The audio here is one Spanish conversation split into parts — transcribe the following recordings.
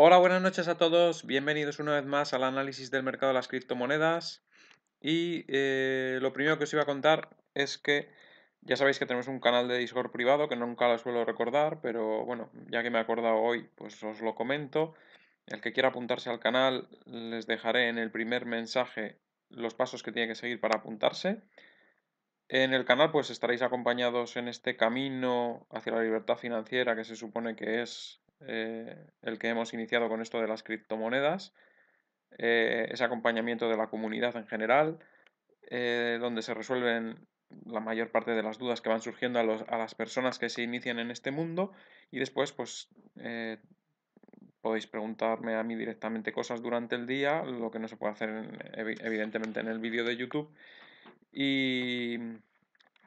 Hola, buenas noches a todos. Bienvenidos una vez más al análisis del mercado de las criptomonedas. Y eh, lo primero que os iba a contar es que ya sabéis que tenemos un canal de Discord privado que nunca lo suelo recordar, pero bueno, ya que me he acordado hoy, pues os lo comento. El que quiera apuntarse al canal, les dejaré en el primer mensaje los pasos que tiene que seguir para apuntarse. En el canal pues estaréis acompañados en este camino hacia la libertad financiera que se supone que es eh, el que hemos iniciado con esto de las criptomonedas, eh, ese acompañamiento de la comunidad en general, eh, donde se resuelven la mayor parte de las dudas que van surgiendo a, las personas que se inician en este mundo. Y después pues podéis preguntarme a mí directamente cosas durante el día, lo que no se puede hacer evidentemente en el vídeo de YouTube. Y,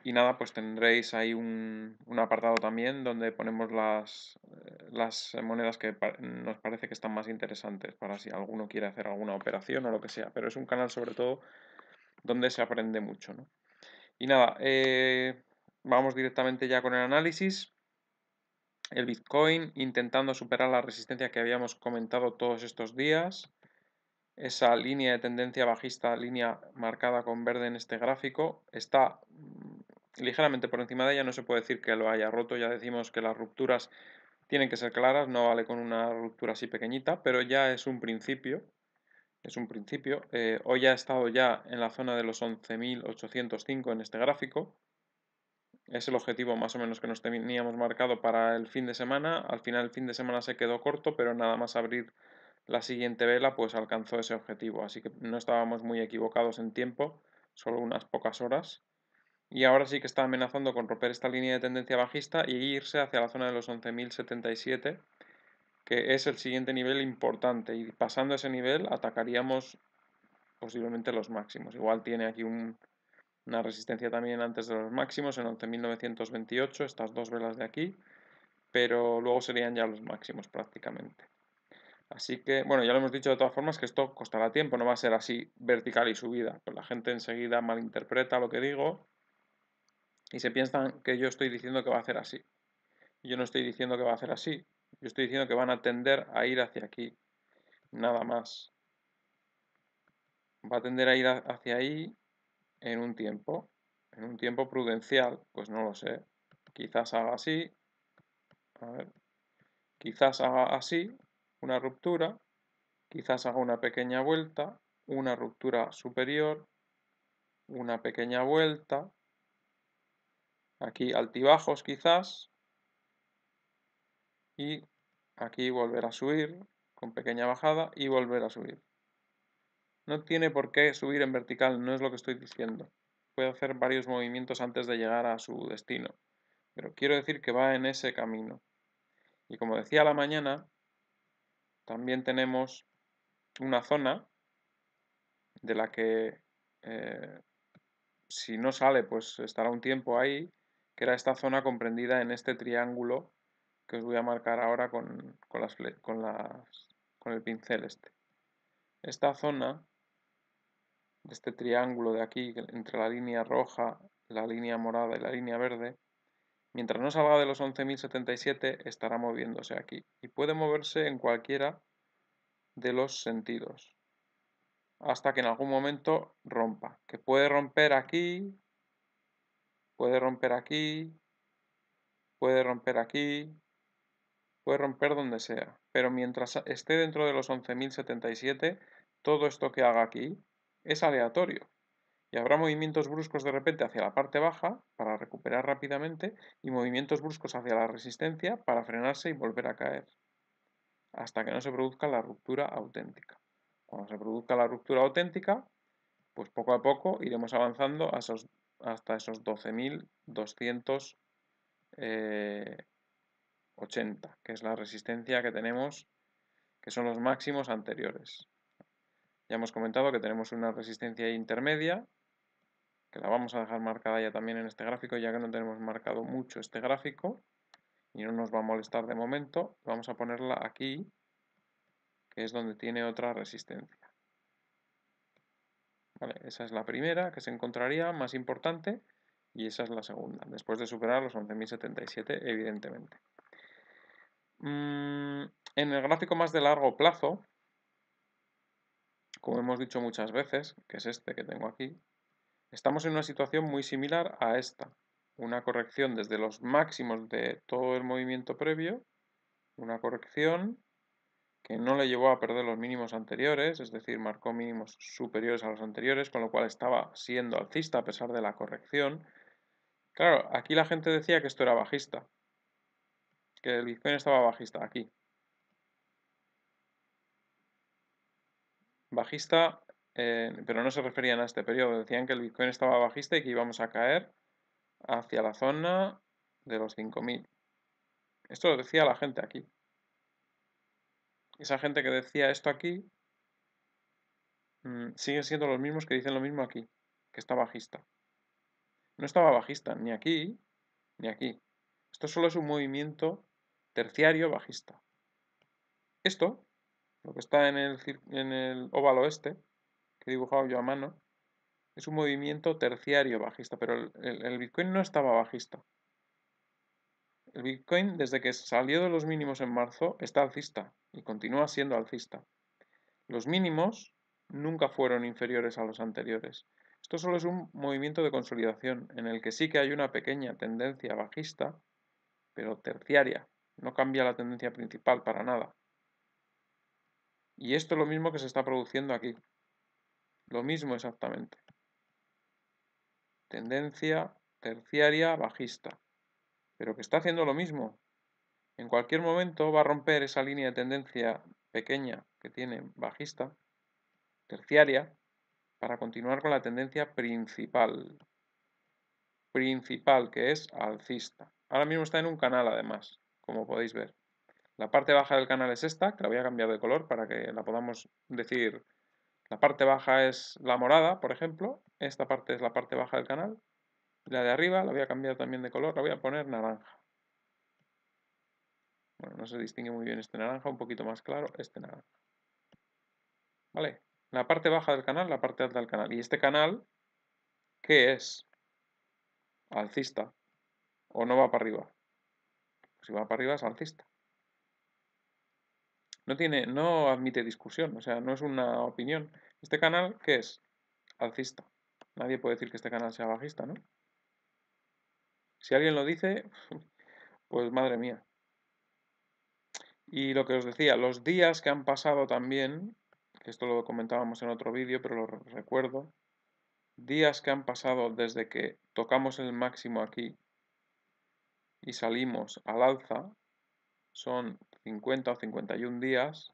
y nada, pues tendréis ahí un, apartado también donde ponemos las, eh, las monedas que nos parece que están más interesantes para si alguno quiere hacer alguna operación o lo que sea. Pero es un canal sobre todo donde se aprende mucho. ¿no? Y nada, eh, vamos directamente ya con el análisis. El Bitcoin intentando superar la resistencia que habíamos comentado todos estos días. Esa línea de tendencia bajista, línea marcada con verde en este gráfico, está ligeramente por encima de ella, no se puede decir que lo haya roto, ya decimos que las rupturas tienen que ser claras, no vale con una ruptura así pequeñita, pero ya es un principio, es un principio. Eh, hoy ha estado ya en la zona de los 11.805 en este gráfico, es el objetivo más o menos que nos teníamos marcado para el fin de semana, al final el fin de semana se quedó corto, pero nada más abrir la siguiente vela pues alcanzó ese objetivo, así que no estábamos muy equivocados en tiempo, solo unas pocas horas y ahora sí que está amenazando con romper esta línea de tendencia bajista y irse hacia la zona de los 11.077, que es el siguiente nivel importante. Y pasando ese nivel atacaríamos posiblemente los máximos. Igual tiene aquí una resistencia también antes de los máximos en 11.928, estas dos velas de aquí, pero luego serían ya los máximos prácticamente. Así que, bueno, ya lo hemos dicho de todas formas que esto costará tiempo, no va a ser así vertical y subida. Pues la gente enseguida malinterpreta lo que digo y se piensan que yo estoy diciendo que va a hacer así. Yo no estoy diciendo que va a hacer así. Yo estoy diciendo que van a tender a ir hacia aquí. Nada más. Va a tender a ir hacia ahí en un tiempo. En un tiempo prudencial. Pues no lo sé. Quizás haga así. A ver. Quizás haga así. Una ruptura. Quizás haga una pequeña vuelta. Una ruptura superior. Una pequeña vuelta Aquí altibajos quizás. Y aquí volver a subir con pequeña bajada y volver a subir. No tiene por qué subir en vertical, no es lo que estoy diciendo. Puede hacer varios movimientos antes de llegar a su destino. Pero quiero decir que va en ese camino. Y como decía la mañana, también tenemos una zona de la que eh, si no sale, pues estará un tiempo ahí que era esta zona comprendida en este triángulo que os voy a marcar ahora con, con, el pincel este. Esta zona este triángulo de aquí, entre la línea roja, la línea morada y la línea verde, mientras no salga de los 11.077 estará moviéndose aquí y puede moverse en cualquiera de los sentidos hasta que en algún momento rompa, que puede romper aquí, puede romper aquí, puede romper aquí, puede romper donde sea. Pero mientras esté dentro de los 11.077, todo esto que haga aquí es aleatorio. Y habrá movimientos bruscos de repente hacia la parte baja para recuperar rápidamente y movimientos bruscos hacia la resistencia para frenarse y volver a caer. Hasta que no se produzca la ruptura auténtica. Cuando se produzca la ruptura auténtica, pues poco a poco iremos avanzando a esos hasta esos 12.280, eh, que es la resistencia que tenemos, que son los máximos anteriores. Ya hemos comentado que tenemos una resistencia intermedia, que la vamos a dejar marcada ya también en este gráfico, ya que no tenemos marcado mucho este gráfico y no nos va a molestar de momento. Vamos a ponerla aquí, que es donde tiene otra resistencia esa es la primera que se encontraría más importante y esa es la segunda, después de superar los 11.077 evidentemente. Mm, En el gráfico más de largo plazo, como hemos dicho muchas veces, que es este que tengo aquí, estamos en una situación muy similar a esta. Una corrección desde los máximos de todo el movimiento previo, una corrección que no le llevó a perder los mínimos anteriores, es decir, marcó mínimos superiores a los anteriores, con lo cual estaba siendo alcista a pesar de la corrección. Claro, aquí la gente decía que esto era bajista, que el Bitcoin estaba bajista, aquí. Bajista, eh, pero no se referían a este periodo, decían que el Bitcoin estaba bajista y que íbamos a caer hacia la zona de los 5.000. Esto lo decía la gente aquí esa gente que decía esto aquí mm, siguen siendo los mismos que dicen lo mismo aquí, que está bajista. No estaba bajista ni aquí ni aquí. Esto solo es un movimiento terciario bajista. Esto, lo que está en el, en el óvalo este, que he dibujado yo a mano, es un movimiento terciario bajista, pero el Bitcoin no estaba bajista. El Bitcoin, desde que salió de los mínimos en marzo, está alcista y continúa siendo alcista. Los mínimos nunca fueron inferiores a los anteriores. Esto solo es un movimiento de consolidación en el que sí que hay una pequeña tendencia bajista, pero terciaria. No cambia la tendencia principal para nada. Y esto es lo mismo que se está produciendo aquí. Lo mismo exactamente. Tendencia terciaria bajista pero que está haciendo lo mismo. En cualquier momento va a romper esa línea de tendencia pequeña que tiene bajista, terciaria, para continuar con la tendencia principal. Principal, que es alcista. Ahora mismo está en un canal además, como podéis ver. La parte baja del canal es esta, que la voy a cambiar de color para que la podamos decir. La parte baja es la morada, por ejemplo. Esta parte es la parte baja del canal. La de arriba la voy a cambiar también de color, la voy a poner naranja. Bueno, no se distingue muy bien este naranja, un poquito más claro este naranja. ¿Vale? La parte baja del canal, la parte alta del canal. Y este canal, ¿qué es? Alcista. ¿O no va para arriba? Si va para arriba es alcista. No, tiene, no admite discusión, o sea, no es una opinión. Este canal, ¿qué es? Alcista. Nadie puede decir que este canal sea bajista, ¿no? Si alguien lo dice, pues madre mía. Y lo que os decía, los días que han pasado también, que esto lo comentábamos en otro vídeo, pero lo recuerdo, días que han pasado desde que tocamos el máximo aquí y salimos al alza, son 50 o 51 días,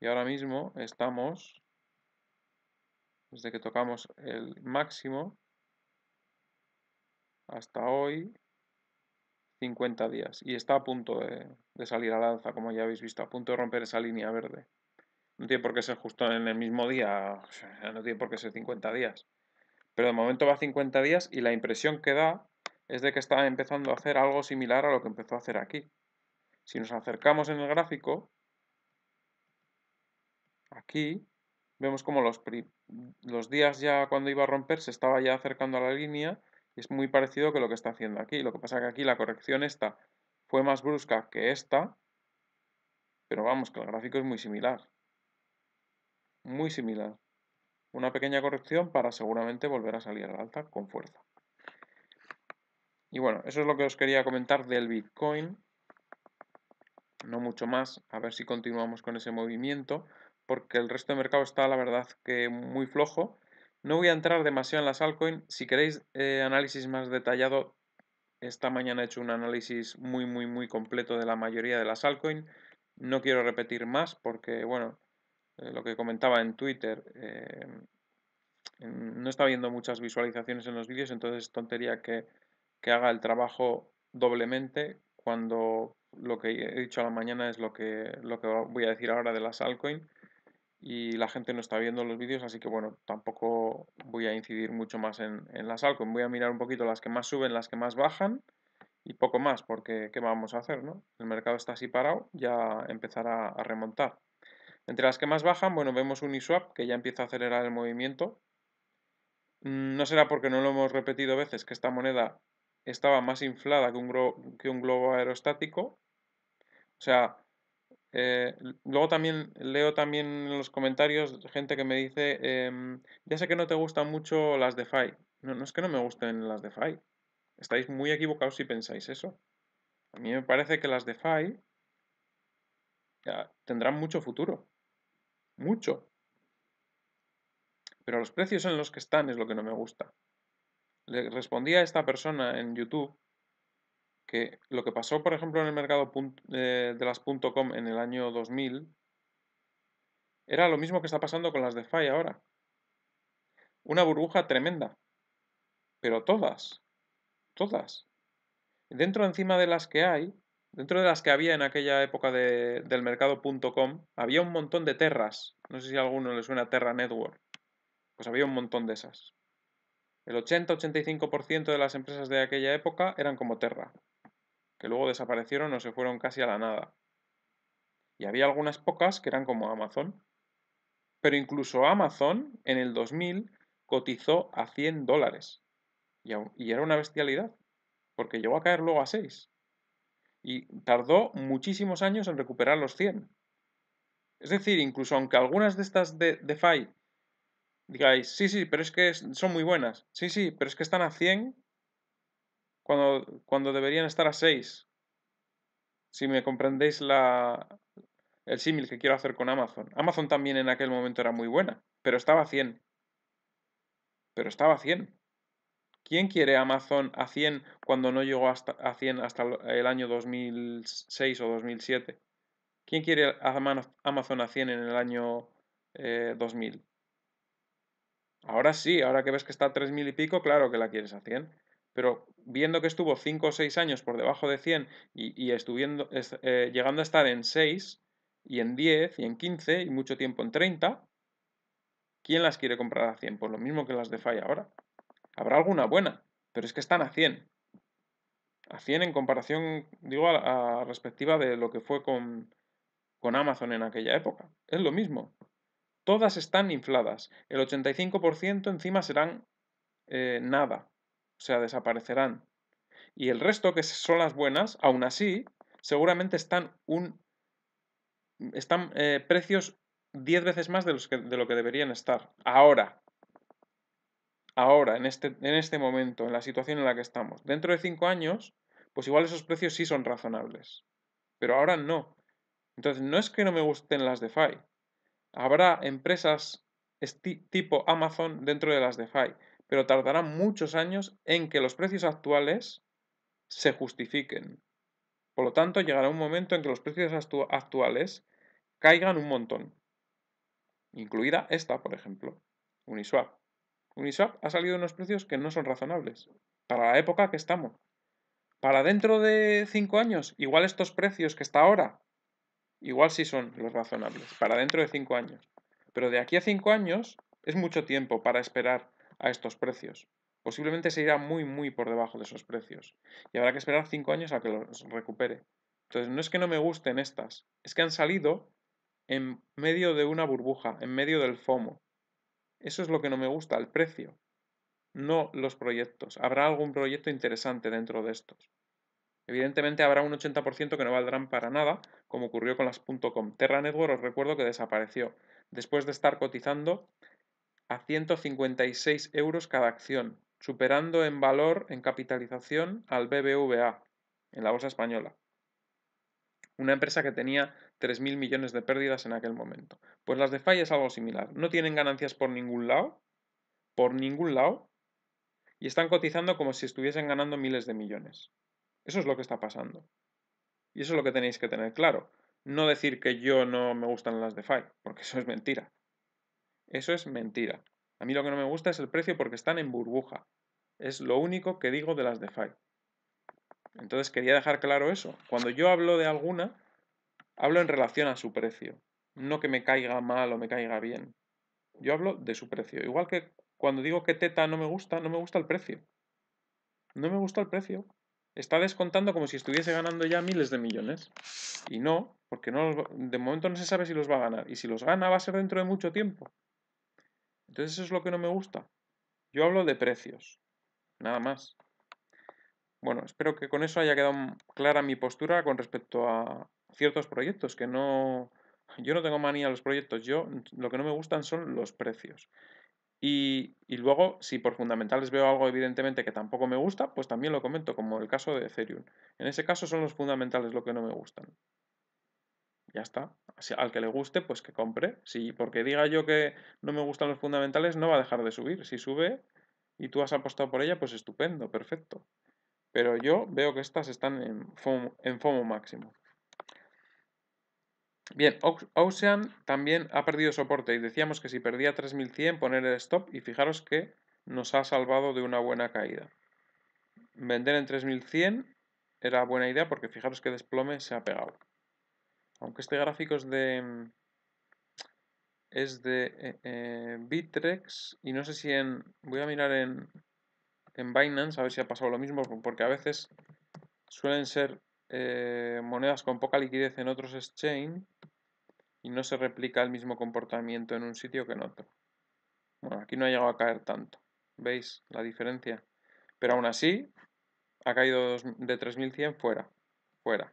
y ahora mismo estamos, desde que tocamos el máximo, hasta hoy 50 días y está a punto de, salir al alza, como ya habéis visto, a punto de romper esa línea verde. No tiene por qué ser justo en el mismo día, no tiene por qué ser 50 días. Pero de momento va 50 días y la impresión que da es de que está empezando a hacer algo similar a lo que empezó a hacer aquí. Si nos acercamos en el gráfico, aquí vemos como los, los días ya cuando iba a romper se estaba ya acercando a la línea es muy parecido que lo que está haciendo aquí. Lo que pasa es que aquí la corrección esta fue más brusca que esta, pero vamos, que el gráfico es muy similar. Muy similar. Una pequeña corrección para seguramente volver a salir al alta con fuerza. Y bueno, eso es lo que os quería comentar del Bitcoin. No mucho más, a ver si continuamos con ese movimiento, porque el resto del mercado está, la verdad, que muy flojo no voy a entrar demasiado en las altcoins. Si queréis eh, análisis más detallado, esta mañana he hecho un análisis muy, muy, muy completo de la mayoría de las altcoins. No quiero repetir más porque, bueno, eh, lo que comentaba en Twitter, eh, no está viendo muchas visualizaciones en los vídeos, entonces es tontería que, que, haga el trabajo doblemente cuando lo que he dicho a la mañana es lo que, lo que voy a decir ahora de las altcoins y la gente no está viendo los vídeos, así que bueno, tampoco voy a incidir mucho más en, las altcoins. Voy a mirar un poquito las que más suben, las que más bajan y poco más, porque ¿qué vamos a hacer? No? El mercado está así parado, ya empezará a remontar. Entre las que más bajan, bueno, vemos Uniswap, que ya empieza a acelerar el movimiento. Mm, no será porque no lo hemos repetido veces que esta moneda estaba más inflada que un, que un globo aerostático. O sea, Eh, luego también leo también en los comentarios gente que me dice, em, ya sé que no te gustan mucho las DeFi. No, no es que no me gusten las DeFi. Estáis muy equivocados si pensáis eso. A mí me parece que las DeFi ya, tendrán mucho futuro. Mucho. Pero los precios en los que están es lo que no me gusta. Le respondí a esta persona en YouTube que lo que pasó, por ejemplo, en el mercado eh, de las .com en el año 2000 era lo mismo que está pasando con las DeFi ahora. Una burbuja tremenda. Pero todas. Todas. Dentro encima de las que hay, dentro de las que había en aquella época del mercado .com, había un montón de terras. No sé si a alguno le suena Terra Network. Pues había un montón de esas. El 80-85% de las empresas de aquella época eran como Terra que luego desaparecieron o se fueron casi a la nada. Y había algunas pocas que eran como Amazon. Pero incluso Amazon en el 2000 cotizó a 100 dólares. Y, y era una bestialidad, porque llegó a caer luego a 6. Y tardó muchísimos años en recuperar los 100. Es decir, incluso aunque algunas de estas de DeFi digáis, sí, sí, pero es que son muy buenas. Sí, sí, pero es que están a 100 cuando, cuando deberían estar a 6. Si me comprendéis la, el símil que quiero hacer con Amazon. Amazon también en aquel momento era muy buena, pero estaba a 100. Pero estaba a 100. ¿Quién quiere Amazon a 100 cuando no llegó hasta, a 100 hasta el año 2006 o 2007? ¿Quién quiere Amazon a 100 en el año 2000? Eh, ahora sí, ahora que ves que está a 3.000 y pico, claro que la quieres a 100 pero viendo que estuvo 5 o 6 años por debajo de 100 y, y eh, llegando a estar en 6 y en 10 y en 15 y mucho tiempo en 30, ¿quién las quiere comprar a 100? Pues lo mismo que las de FI ahora. Habrá alguna buena, pero es que están a 100. A 100 en comparación, digo, a, a respectiva de lo que fue con, con Amazon en aquella época. Es lo mismo. Todas están infladas. El 85% encima serán eh, nada, sea, desaparecerán. Y el resto, que son las buenas, aún así, seguramente están un están eh, precios 10 veces más de, los que, de lo que deberían estar. Ahora. Ahora, en este, en este momento, en la situación en la que estamos. Dentro de 5 años, pues igual esos precios sí son razonables. Pero ahora no. Entonces, no es que no me gusten las DeFi. Habrá empresas tipo Amazon dentro de las DeFi pero tardará muchos años en que los precios actuales se justifiquen. Por lo tanto, llegará un momento en que los precios actuales caigan un montón. Incluida esta, por ejemplo, Uniswap. Uniswap ha salido unos precios que no son razonables para la época que estamos. Para dentro de 5 años, igual estos precios que está ahora, igual sí son los razonables, para dentro de 5 años. Pero de aquí a 5 años es mucho tiempo para esperar a estos precios. Posiblemente se irá muy, muy por debajo de esos precios. Y habrá que esperar cinco años a que los recupere. Entonces, no es que no me gusten estas, es que han salido en medio de una burbuja, en medio del FOMO. Eso es lo que no me gusta, el precio, no los proyectos. Habrá algún proyecto interesante dentro de estos. Evidentemente habrá un 80% que no valdrán para nada, como ocurrió con las .com. Terra Network os recuerdo que desapareció, después de estar cotizando a 156 euros cada acción, superando en valor, en capitalización, al BBVA, en la bolsa española. Una empresa que tenía 3.000 millones de pérdidas en aquel momento. Pues las de FI es algo similar. No tienen ganancias por ningún lado, por ningún lado, y están cotizando como si estuviesen ganando miles de millones. Eso es lo que está pasando. Y eso es lo que tenéis que tener claro. No decir que yo no me gustan las de FI, porque eso es mentira. Eso es mentira. A mí lo que no me gusta es el precio porque están en burbuja. Es lo único que digo de las DeFi. Entonces quería dejar claro eso. Cuando yo hablo de alguna, hablo en relación a su precio. No que me caiga mal o me caiga bien. Yo hablo de su precio. Igual que cuando digo que Teta no me gusta, no me gusta el precio. No me gusta el precio. Está descontando como si estuviese ganando ya miles de millones. Y no, porque no, de momento no se sabe si los va a ganar. Y si los gana va a ser dentro de mucho tiempo. Entonces eso es lo que no me gusta. Yo hablo de precios, nada más. Bueno, espero que con eso haya quedado clara mi postura con respecto a, ciertos proyectos que no... Yo no tengo manía a los proyectos, yo lo que no me gustan son los precios. Y, y, luego, si por fundamentales veo algo evidentemente que tampoco me gusta, pues también lo comento, como el caso de Ethereum. En ese caso son los fundamentales lo que no me gustan. Ya está. Al que le guste, pues que compre. Si porque diga yo que no me gustan los fundamentales, no va a dejar de subir. Si sube y tú has apostado por ella, pues estupendo, perfecto. Pero yo veo que estas están en FOMO, máximo. Bien, Ocean también ha perdido soporte y decíamos que si perdía 3100 poner el stop y fijaros que nos ha salvado de una buena caída. Vender en 3100 era buena idea porque fijaros que desplome se ha pegado. Aunque este gráfico es de es de eh, eh, Bitrex y no sé si en voy a mirar en en Binance a ver si ha pasado lo mismo porque a veces suelen ser eh, monedas con poca liquidez en otros exchange y no se replica el mismo comportamiento en un sitio que en otro. Bueno, aquí no ha llegado a caer tanto. ¿Veis la diferencia? Pero aún así, ha caído de 3100 fuera. Fuera.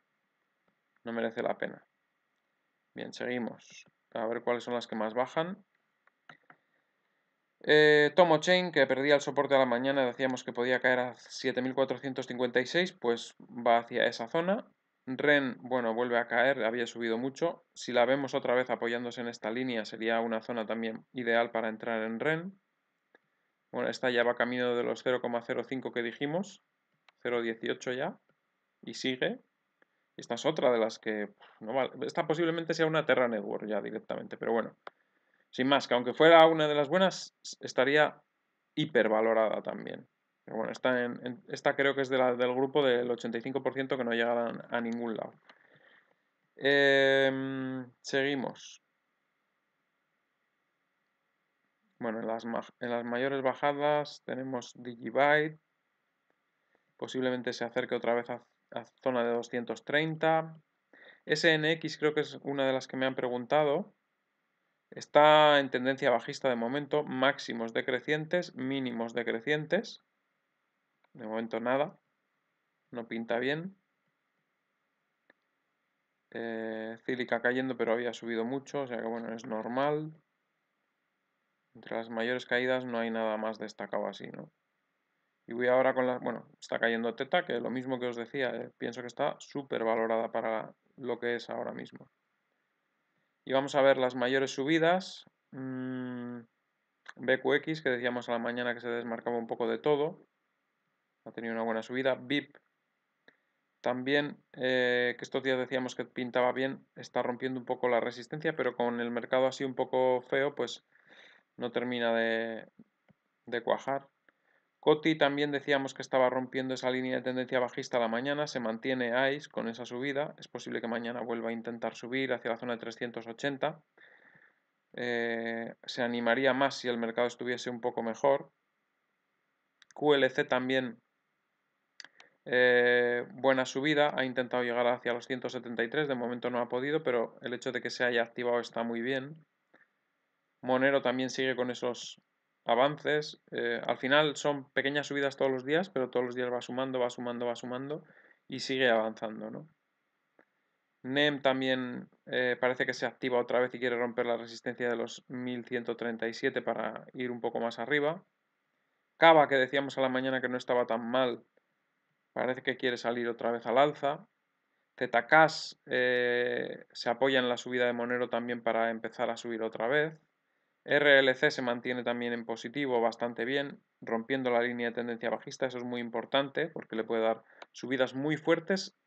No merece la pena. Bien, seguimos. A ver cuáles son las que más bajan. Eh, Tomo Chain, que perdía el soporte a la mañana, decíamos que podía caer a 7456, pues va hacia esa zona. REN, bueno, vuelve a caer, había subido mucho. Si la vemos otra vez apoyándose en esta línea, sería una zona también ideal para entrar en REN. Bueno, esta ya va camino de los 0,05 que dijimos, 0,18 ya, y sigue. Esta es otra de las que no vale. Esta posiblemente sea una Terra Network ya directamente, pero bueno, sin más, que aunque fuera una de las buenas, estaría hipervalorada también. Pero bueno, esta, en, esta creo que es de la, del grupo del 85% que no llegarán a ningún lado. Em, seguimos. Bueno, en las, en las mayores bajadas tenemos Digibyte. Posiblemente se acerque otra vez a, a zona de 230. SNX creo que es una de las que me han preguntado. Está en tendencia bajista de momento, máximos decrecientes, mínimos decrecientes. De momento nada, no pinta bien. Eh, Cílica cayendo, pero había subido mucho, o sea que bueno, es normal. Entre las mayores caídas no hay nada más destacado así, ¿no? Y voy ahora con la... Bueno, está cayendo Teta, que lo mismo que os decía, eh, pienso que está súper valorada para lo que es ahora mismo. Y vamos a ver las mayores subidas. Mm, BQX, que decíamos a la mañana que se desmarcaba un poco de todo. Ha tenido una buena subida. VIP también, eh, que estos días decíamos que pintaba bien, está rompiendo un poco la resistencia, pero con el mercado así un poco feo, pues no termina de, de cuajar. Coti también decíamos que estaba rompiendo esa línea de tendencia bajista a la mañana, se mantiene ICE con esa subida, es posible que mañana vuelva a intentar subir hacia la zona de 380. Eh, se animaría más si el mercado estuviese un poco mejor. QLC también eh, buena subida, ha intentado llegar hacia los 173, de momento no ha podido, pero el hecho de que se haya activado está muy bien. Monero también sigue con esos avances. Eh, al final son pequeñas subidas todos los días, pero todos los días va sumando, va sumando, va sumando y sigue avanzando, ¿no? NEM también eh, parece que se activa otra vez y quiere romper la resistencia de los 1137 para ir un poco más arriba. Cava, que decíamos a la mañana que no estaba tan mal, parece que quiere salir otra vez al alza. ZKs eh, se apoya en la subida de Monero también para empezar a subir otra vez. RLC se mantiene también en positivo bastante bien, rompiendo la línea de tendencia bajista, eso es muy importante porque le puede dar subidas muy fuertes,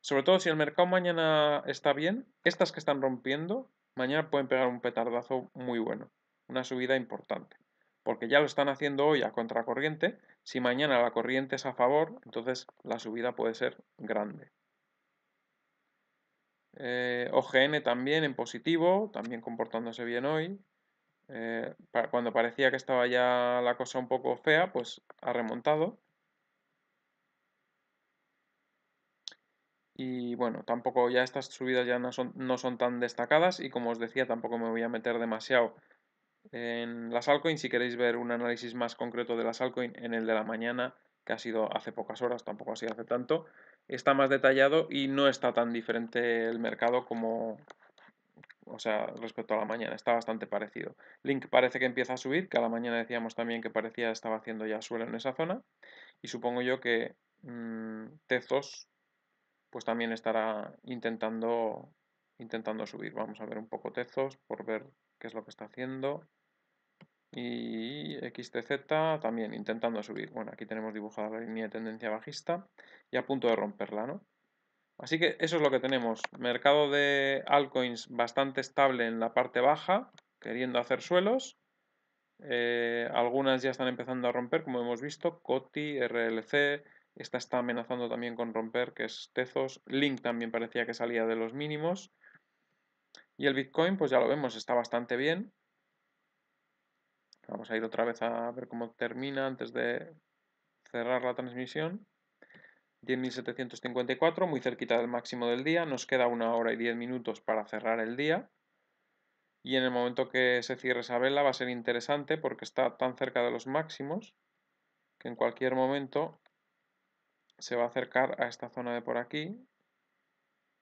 sobre todo si el mercado mañana está bien, estas que están rompiendo, mañana pueden pegar un petardazo muy bueno, una subida importante, porque ya lo están haciendo hoy a contracorriente, si mañana la corriente es a favor, entonces la subida puede ser grande. Eh, OGN también en positivo, también comportándose bien hoy. Eh, cuando parecía que estaba ya la cosa un poco fea, pues ha remontado. Y bueno, tampoco ya estas subidas ya no son, no son tan destacadas y como os decía tampoco me voy a meter demasiado en las altcoins. Si queréis ver un análisis más concreto de las altcoins en el de la mañana, que ha sido hace pocas horas, tampoco ha sido hace tanto, está más detallado y no está tan diferente el mercado como, o sea, respecto a la mañana, está bastante parecido. Link parece que empieza a subir, que a la mañana decíamos también que parecía estaba haciendo ya suelo en esa zona, y supongo yo que mmm, Tezos pues también estará intentando, intentando subir. Vamos a ver un poco Tezos por ver qué es lo que está haciendo. Y XTZ también intentando subir. Bueno, aquí tenemos dibujada la línea de tendencia bajista y a punto de romperla, ¿no? Así que eso es lo que tenemos. Mercado de altcoins bastante estable en la parte baja, queriendo hacer suelos. Eh, algunas ya están empezando a romper, como hemos visto. COTI, RLC, esta está amenazando también con romper, que es Tezos. Link también parecía que salía de los mínimos. Y el Bitcoin, pues ya lo vemos, está bastante bien. Vamos a ir otra vez a ver cómo termina antes de cerrar la transmisión. 10.754, muy cerquita del máximo del día. Nos queda una hora y 10 minutos para cerrar el día. Y en el momento que se cierre esa vela va a ser interesante porque está tan cerca de los máximos que en cualquier momento se va a acercar a esta zona de por aquí,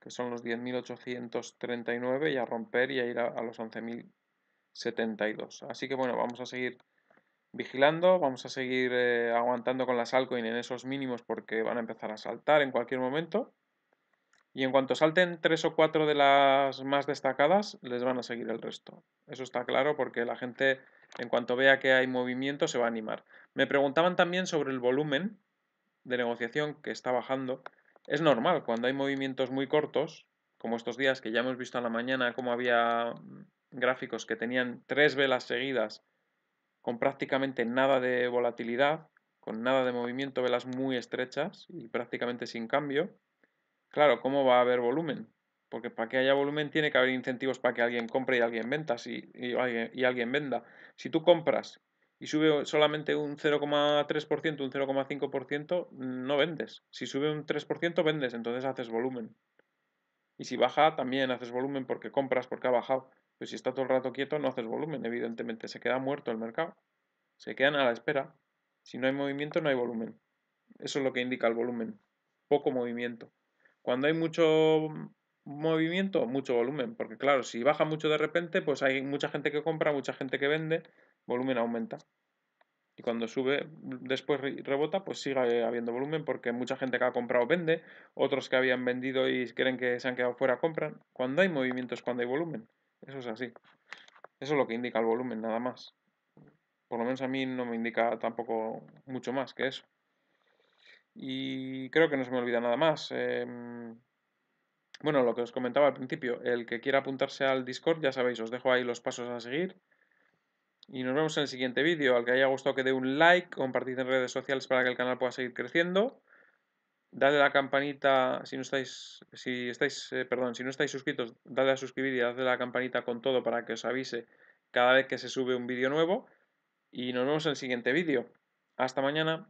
que son los 10.839 y a romper y a ir a, los 11.072. Así que bueno, vamos a seguir vigilando, vamos a seguir eh, aguantando con las altcoins en esos mínimos porque van a empezar a saltar en cualquier momento. Y en cuanto salten tres o cuatro de las más destacadas, les van a seguir el resto. Eso está claro porque la gente, en cuanto vea que hay movimiento, se va a animar. Me preguntaban también sobre el volumen de negociación que está bajando. Es normal, cuando hay movimientos muy cortos, como estos días que ya hemos visto en la mañana, como había gráficos que tenían tres velas seguidas con prácticamente nada de volatilidad, con nada de movimiento, velas muy estrechas y prácticamente sin cambio. Claro, ¿cómo va a haber volumen? Porque para que haya volumen tiene que haber incentivos para que alguien compre y alguien venda. alguien, y alguien venda. Si tú compras y sube solamente un 0,3%, un 0,5%, no vendes. Si sube un 3%, vendes, entonces haces volumen. Y si baja, también haces volumen porque compras, porque ha bajado. Pero si está todo el rato quieto, no haces volumen, evidentemente. Se queda muerto el mercado. Se quedan a la espera. Si no hay movimiento, no hay volumen. Eso es lo que indica el volumen. Poco movimiento. Cuando hay mucho movimiento, mucho volumen. Porque claro, si baja mucho de repente, pues hay mucha gente que compra, mucha gente que vende volumen aumenta. Y cuando sube, después rebota, pues sigue habiendo volumen porque mucha gente que ha comprado vende, otros que habían vendido y creen que se han quedado fuera compran. Cuando hay movimientos, cuando hay volumen. Eso es así. Eso es lo que indica el volumen, nada más. Por lo menos a mí no me indica tampoco mucho más que eso. Y creo que no se me olvida nada más. Em, bueno, lo que os comentaba al principio, el que quiera apuntarse al Discord, ya sabéis, os dejo ahí los pasos a seguir. Y nos vemos en el siguiente vídeo. Al que haya gustado que dé un like, compartid en redes sociales para que el canal pueda seguir creciendo. Dadle la campanita si no estáis, si estáis, eh, perdón, si no estáis suscritos, dadle a suscribir y dadle a la campanita con todo para que os avise cada vez que se sube un vídeo nuevo. Y nos vemos en el siguiente vídeo. Hasta mañana.